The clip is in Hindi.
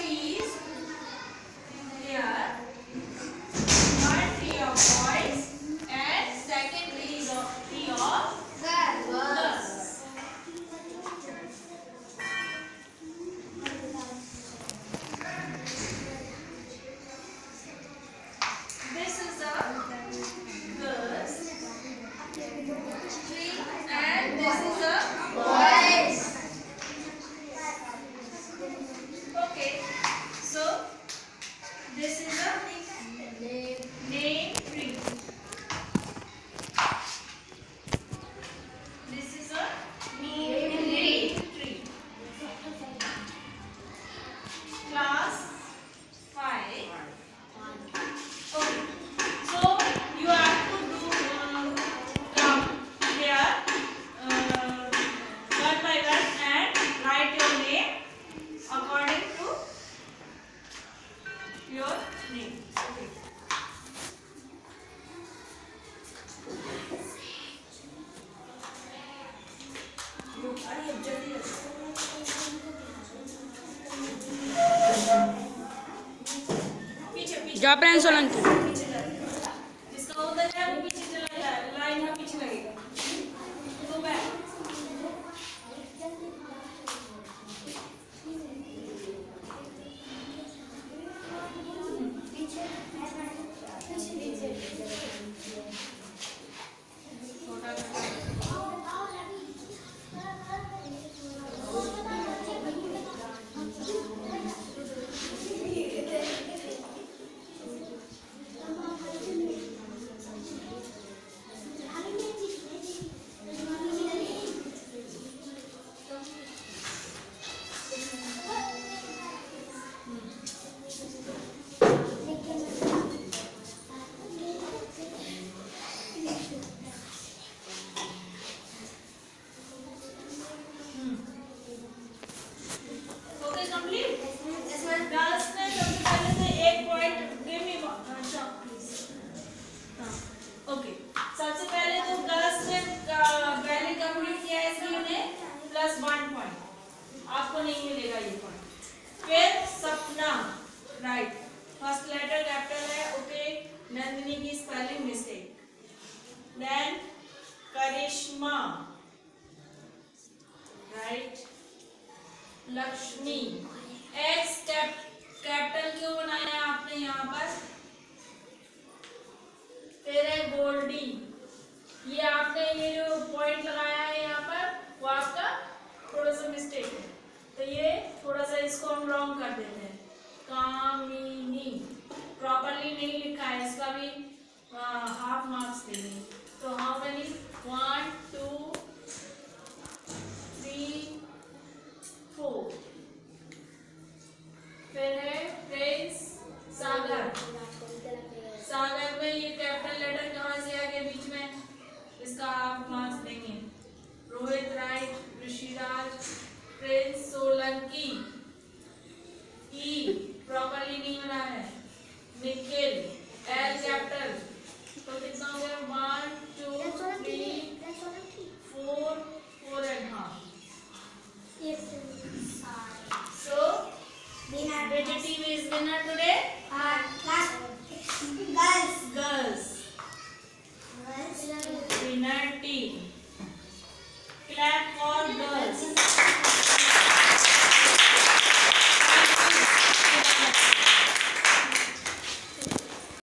cheese. Me. Yo aprendo solo en tú. One point आपको नहीं मिलेगा ये पॉइंट फिर Sapna. Right first letter capital है ओके नंदिनी की spelling mistake then Karishma. Right Lakshmi. X capital क्यों बनाया आपने यहाँ पर? फिर है गोल्डी ये आपने ये जो पॉइंट लगाया है यहाँ पर वो आपका थोड़ा सा मिस्टेक है तो ये थोड़ा सा इसको हम रॉन्ग कर देते हैं। कामिनी। प्रॉपरली नहीं लिखा है, इसका भी हाफ़ मार्क्स देंगे तो how many one two three four फिर है प्रिंस सागर सागर में ये कैपिटल लेटर कहाँ से आ गया बीच में? इसका आप मार्क्स देंगे। Rohit right Rishiraj Prince Solanki E properly नहीं बना है। निखिल एल कैपिटल तो कितना हो गया? One two three four four and half so winner today?